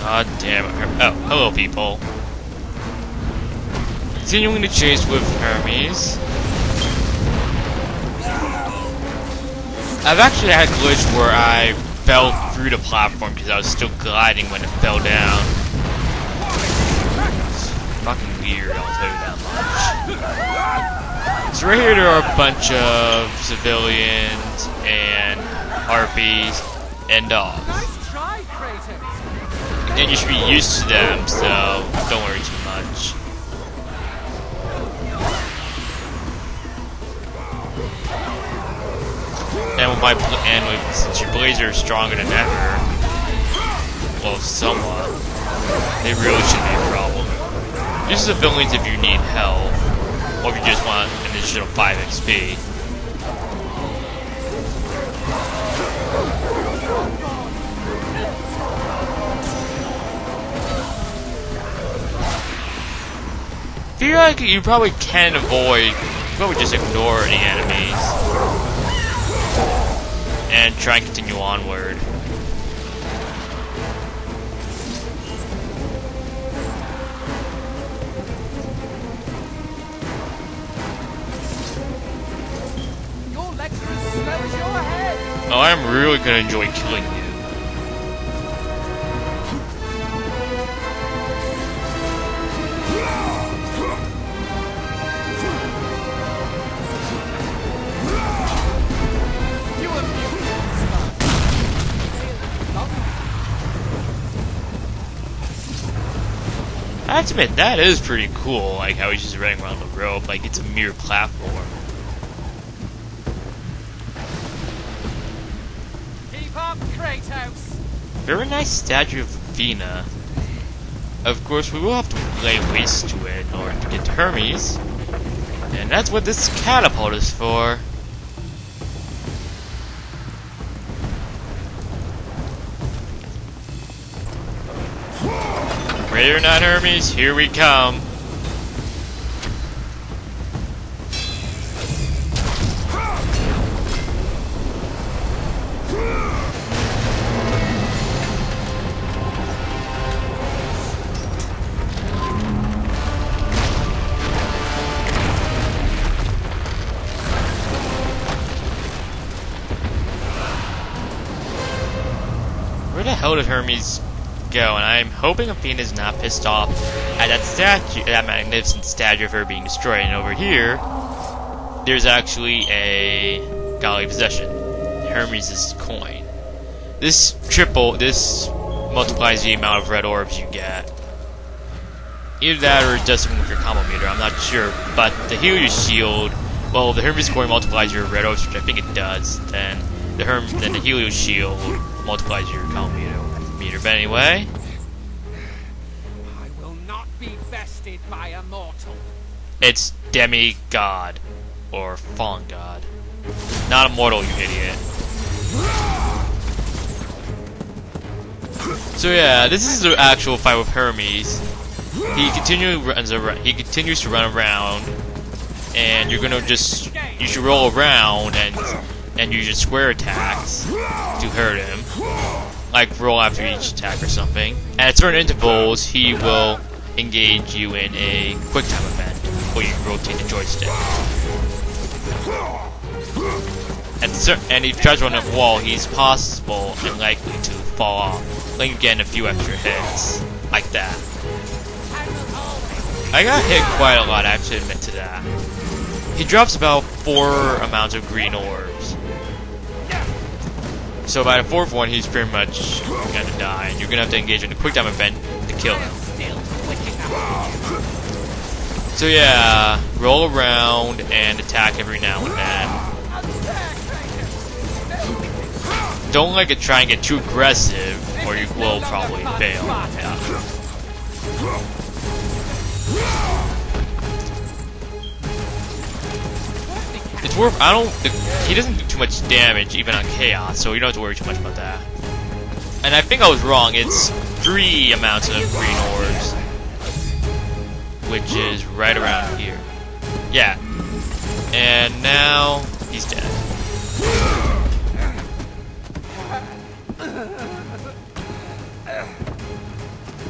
God damn it. Oh, hello, people. Continuing the chase with Hermes. I've actually had a glitch where I fell through the platform because I was still gliding when it fell down. It's fucking weird, I'll tell you that much. So right here there are a bunch of civilians and harpies and dogs. And you should be used to them, so don't worry too much. And with my and with, since your blades are stronger than ever, well, somewhat, they really shouldn't be a problem. Use the abilities if you need health, or if you just want an additional 5 XP. Feel like you probably can avoid, you probably just ignore the enemies. And try and continue onward. Your legs are as slow as your head. Oh, I'm really gonna enjoy killing. You have to admit, that is pretty cool, like how he's just running around the rope, like it's a mere platform. Keep up, Kratos. Very nice statue of Athena. Of course, we will have to lay waste to it in order to get to Hermes. And that's what this catapult is for. Ready or not, Hermes, here we come. Where the hell did Hermes go? And I'm hoping Athena's not pissed off at that statue, that magnificent statue of her being destroyed. And over here, there's actually a godly possession, Hermes' coin. This triple, this multiplies the amount of red orbs you get. Either that or it does something with your combo meter, I'm not sure. But the Helios shield, well, the Hermes coin multiplies your red orbs, which I think it does. Then the Herm, then the Helios shield multiplies your combo meter. Meter. But anyway, I will not be bested by a mortal. it's demigod or fallen god, not immortal, you idiot. So yeah, this is the actual fight with Hermes. He continually runs around. He continues to run around, and you're gonna just you should roll around and and use your square attacks to hurt him. Like roll after each attack or something. At certain intervals, he will engage you in a quick time event where you rotate the joystick. At cer- and if to run a wall, he's possible and likely to fall off, letting you get a few extra hits. Like that. I got hit quite a lot, I have to admit to that. He drops about four amounts of green orbs. So by the fourth one, he's pretty much gonna die, and you're gonna have to engage in a quick time event to kill him. So yeah, roll around and attack every now and then. Don't like it try and get too aggressive, or you will probably fail. Yeah. I don't. He doesn't do too much damage even on chaos, so you don't have to worry too much about that. And I think I was wrong. It's three amounts of green orbs, which is right around here. Yeah. And now he's dead.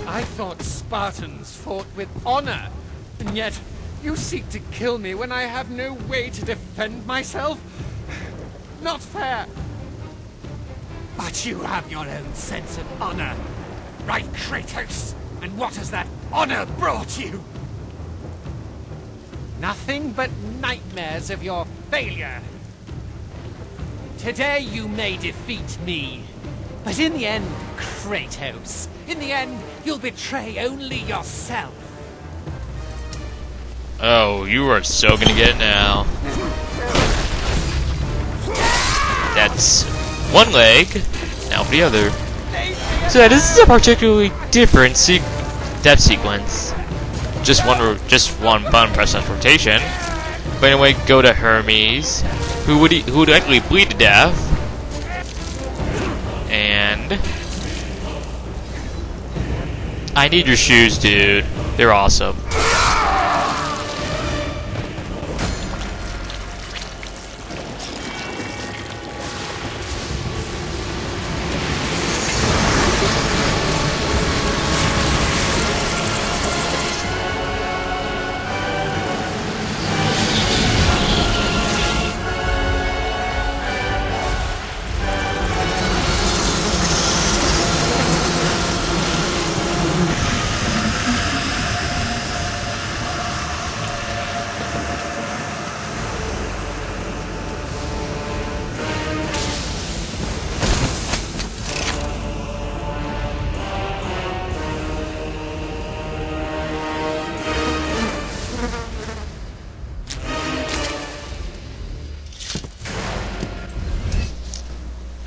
I thought Spartans fought with honor, and yet you seek to kill me when I have no way to defend myself? Not fair. But you have your own sense of honor, right, Kratos? And what has that honor brought you? Nothing but nightmares of your failure. Today you may defeat me, but in the end, Kratos, in the end, you'll betray only yourself. Oh, you are so gonna get it now. That's one leg, now for the other. So yeah, this is a particularly different se death sequence. Just one, just one button press transportation. But anyway, go to Hermes, who would who would likely bleed to death, and I need your shoes, dude. They're awesome.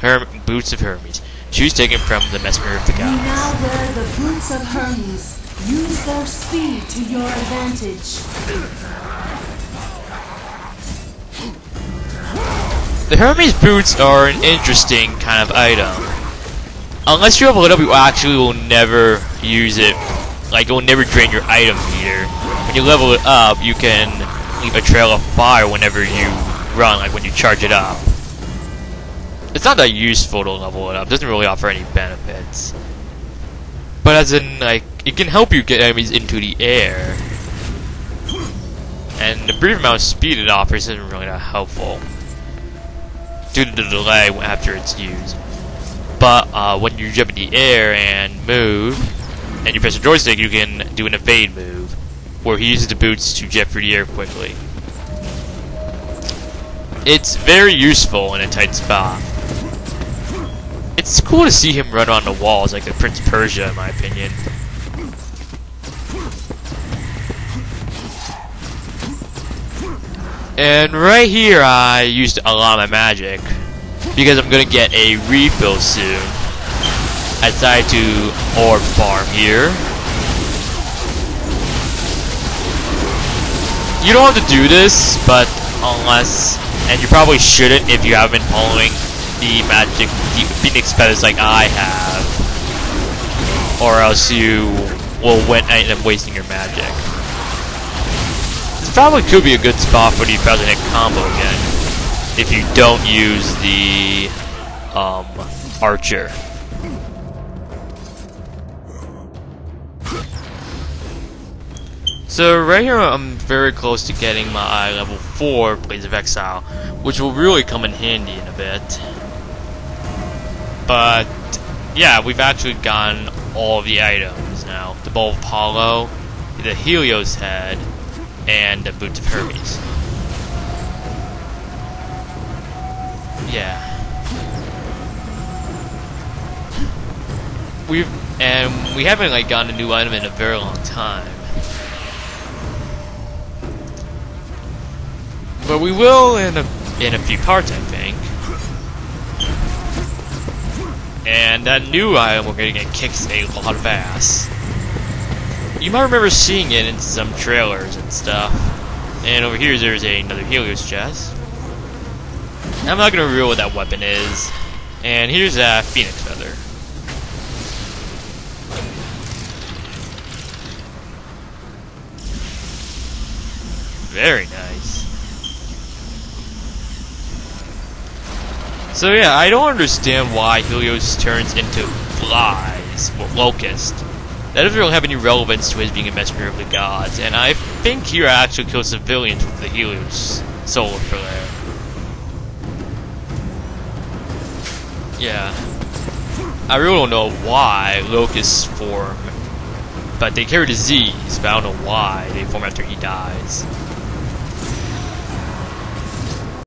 Herm Boots of Hermes. Shoes taken from the Mesmer of the You Gods. now wear the boots of Hermes. Use their speed to your advantage. The Hermes boots are an interesting kind of item. Unless you level it up, you actually will never use it. Like, it will never drain your item meter. When you level it up, you can leave a trail of fire whenever you run, like when you charge it up. It's not that useful to level it up. It doesn't really offer any benefits. But as in, like, it can help you get enemies into the air. And the brief amount of speed it offers isn't really that helpful due to the delay after it's used. But uh, when you jump in the air and move, and you press the joystick, you can do an evade move, where he uses the boots to jet through the air quickly. It's very useful in a tight spot. It's cool to see him run on the walls like the Prince Persia, in my opinion. And right here, I used a lot of my magic because I'm gonna get a refill soon. I decided to orb farm here. You don't have to do this, but unless, and you probably shouldn't if you haven't been following the magic, Phoenix feathers like I have, or else you will win, end up wasting your magic. This probably could be a good spot for the hit combo again. If you don't use the um, Archer. So right here I'm very close to getting my level 4 Blades of Exile, which will really come in handy in a bit. But yeah, we've actually gotten all the items now. The Bow of Apollo, the Helios Head, and the Boots of Hermes. Yeah. We've and we haven't like gotten a new item in a very long time. But we will in a in a few parts, I think. And that new item we're gonna get kicks a lot of ass. You might remember seeing it in some trailers and stuff. And over here there's another Helios chest. I'm not gonna reveal what that weapon is. And here's a Phoenix Feather. Very nice. So yeah, I don't understand why Helios turns into flies, or locust. that doesn't really have any relevance to his being a messenger of the gods. And I think Kira actually kills civilians with the Helios solar flare. Yeah. I really don't know why locusts form, but they carry disease, but I don't know why they form after he dies.